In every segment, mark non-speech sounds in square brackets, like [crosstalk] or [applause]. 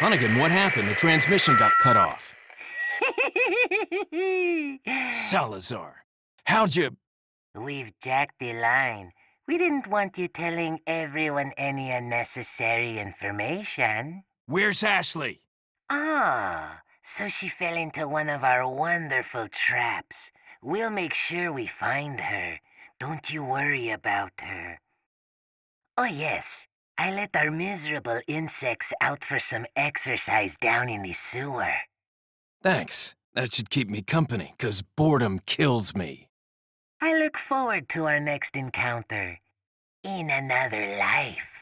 Hunnigan, what happened? The transmission got cut off. [laughs] Salazar, how'd you... We've jacked the line. We didn't want you telling everyone any unnecessary information. Where's Ashley? Ah, so she fell into one of our wonderful traps. We'll make sure we find her. Don't you worry about her. Oh yes, I let our miserable insects out for some exercise down in the sewer. Thanks. That should keep me company, 'cause boredom kills me. I look forward to our next encounter. In another life.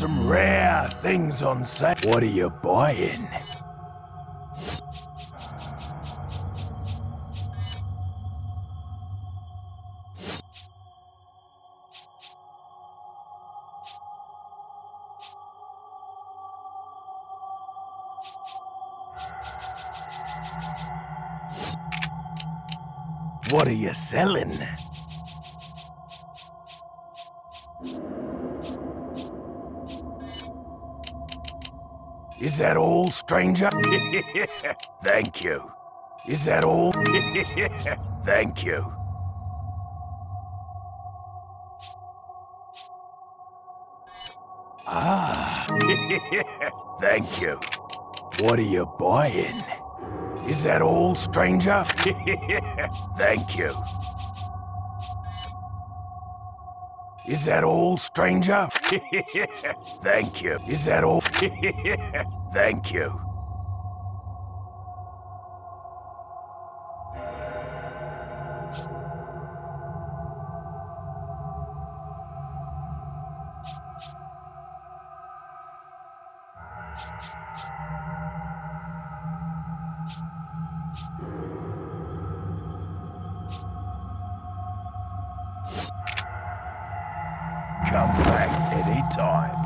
Some rare things on sale. What are you buying? What are you selling? Is that all, stranger? [laughs] Thank you. Is that all? [laughs] Thank you. Ah. [laughs] Thank you. What are you buying? Is that all, stranger? Thank you. Is that all, stranger? [laughs] Thank you. Is that all? [laughs] Thank you. Thank you. Come back anytime.